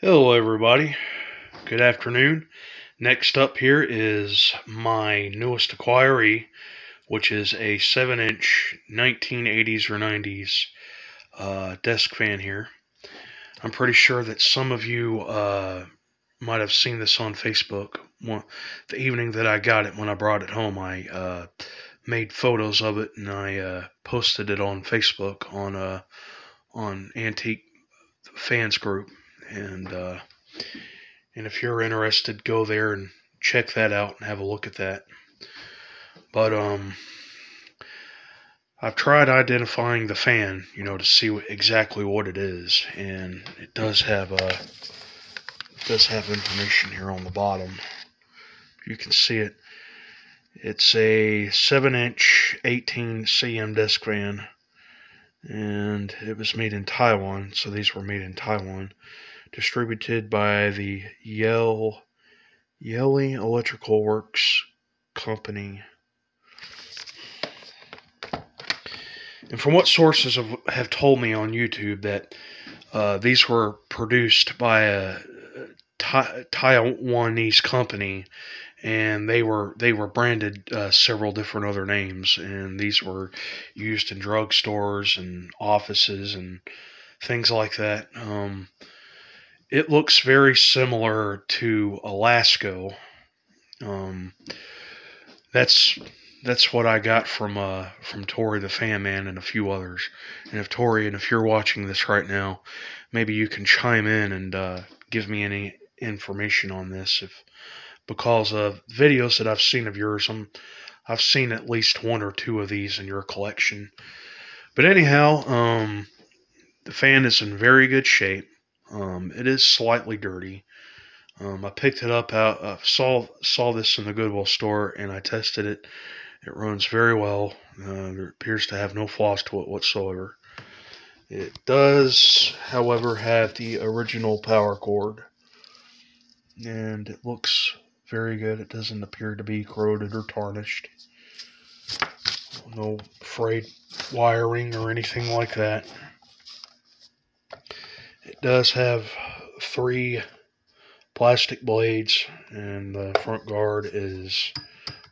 Hello, everybody. Good afternoon. Next up here is my newest acquiree, which is a 7 inch 1980s or 90s uh, desk fan here. I'm pretty sure that some of you uh, might have seen this on Facebook. One, the evening that I got it, when I brought it home, I uh, made photos of it and I uh, posted it on Facebook on uh, on Antique Fans Group and uh, and if you're interested, go there and check that out and have a look at that. But um, I've tried identifying the fan, you know, to see what, exactly what it is, and it does have a uh, does have information here on the bottom. You can see it. It's a 7 inch 18 cm desk fan and it was made in Taiwan, so these were made in Taiwan distributed by the Yale Yale Electrical Works Company. And from what sources have, have told me on YouTube that uh, these were produced by a Taiwanese company, and they were they were branded uh, several different other names, and these were used in drugstores and offices and things like that. Um, it looks very similar to Alaska. Um, that's that's what I got from uh from Tori the Fan Man and a few others. And if Tori and if you're watching this right now, maybe you can chime in and uh, give me any information on this if because of videos that I've seen of yours, I'm I've seen at least one or two of these in your collection. But anyhow, um, the fan is in very good shape. Um, it is slightly dirty. Um, I picked it up out uh, saw saw this in the Goodwill store and I tested it. It runs very well. Uh, there appears to have no flaws to it whatsoever. It does, however, have the original power cord, and it looks very good. It doesn't appear to be corroded or tarnished. No frayed wiring or anything like that. Does have three plastic blades, and the front guard is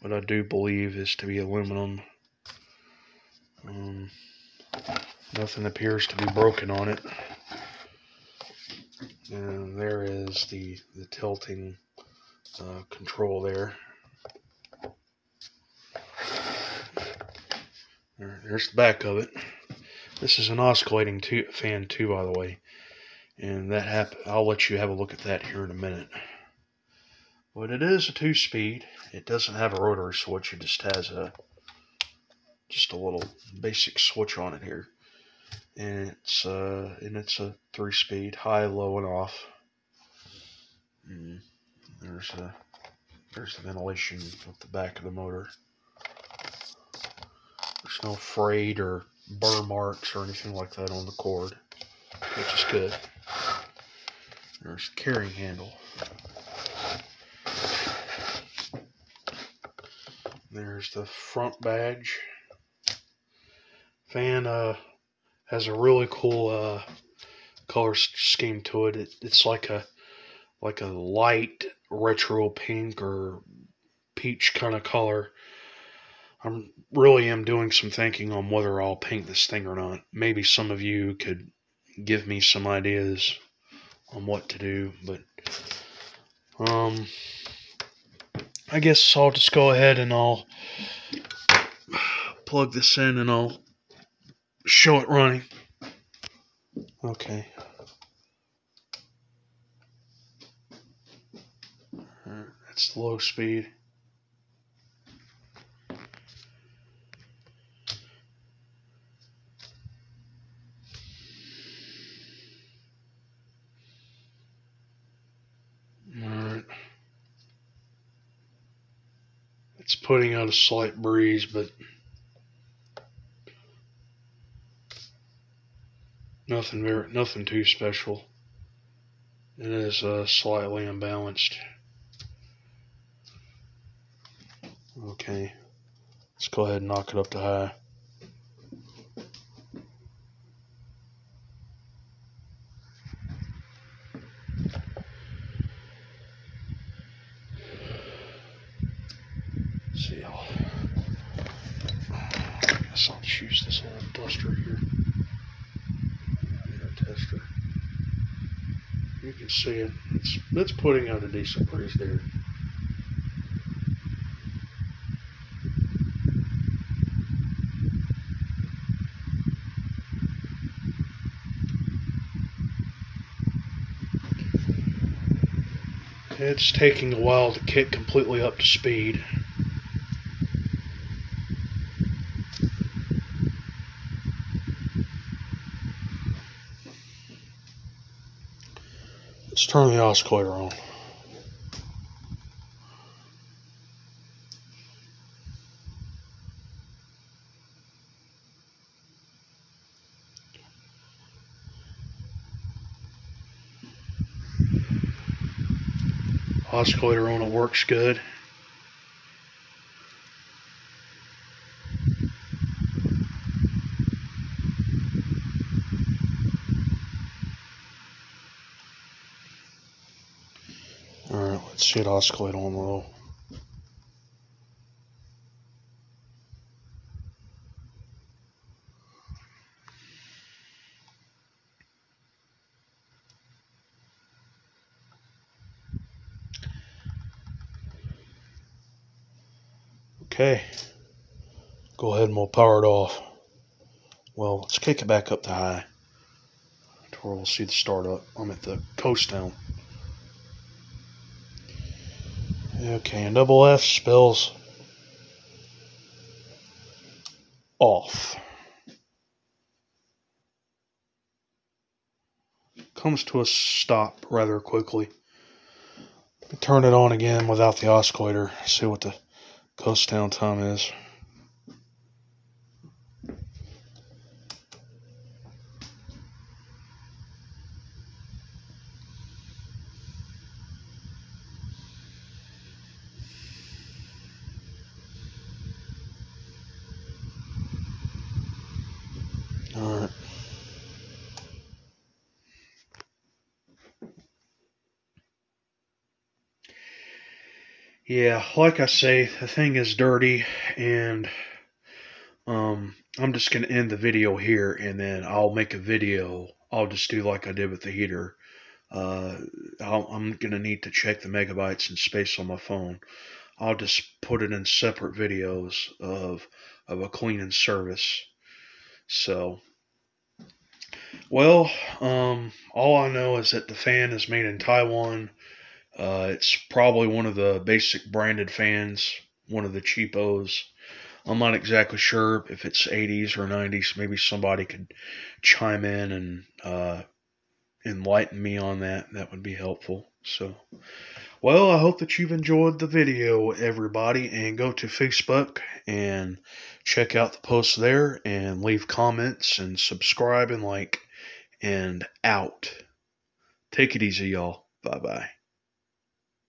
what I do believe is to be aluminum. Um, nothing appears to be broken on it. And there is the, the tilting uh, control there. there. There's the back of it. This is an oscillating fan too, by the way and that hap- I'll let you have a look at that here in a minute. But it is a two-speed. It doesn't have a rotary switch. It just has a just a little basic switch on it here, and it's uh and it's a three-speed, high, low, and off. And there's a there's the ventilation at the back of the motor. There's no frayed or burr marks or anything like that on the cord, which is good. There's carrying handle. There's the front badge. Fan uh, has a really cool uh, color scheme to it. it. It's like a like a light retro pink or peach kind of color. I'm really am doing some thinking on whether I'll paint this thing or not. Maybe some of you could give me some ideas on what to do, but um, I guess I'll just go ahead and I'll plug this in and I'll show it running. Okay. That's low speed. It's putting out a slight breeze, but nothing very, nothing too special. It is uh, slightly unbalanced. Okay, let's go ahead and knock it up to high. Guess I'll just use this little duster here. Air tester. You can see it. It's, it's putting out a decent breeze there. It's taking a while to kick completely up to speed. Let's turn the oscillator on. Oscillator on it works good. Alright, let's see it oscillate on low. Okay, go ahead and we'll power it off. Well, let's kick it back up to high to where we'll see the startup. I'm at the coast down. Okay, and double F spells off. Comes to a stop rather quickly. Turn it on again without the oscillator. See what the Coast down time is. Yeah, like I say, the thing is dirty, and um, I'm just gonna end the video here, and then I'll make a video. I'll just do like I did with the heater. Uh, i am gonna need to check the megabytes and space on my phone. I'll just put it in separate videos of of a cleaning service. So, well, um, all I know is that the fan is made in Taiwan. Uh, it's probably one of the basic branded fans, one of the cheapos. I'm not exactly sure if it's 80s or 90s. Maybe somebody could chime in and uh, enlighten me on that. That would be helpful. So, well, I hope that you've enjoyed the video, everybody, and go to Facebook and check out the posts there and leave comments and subscribe and like and out. Take it easy, y'all. Bye bye.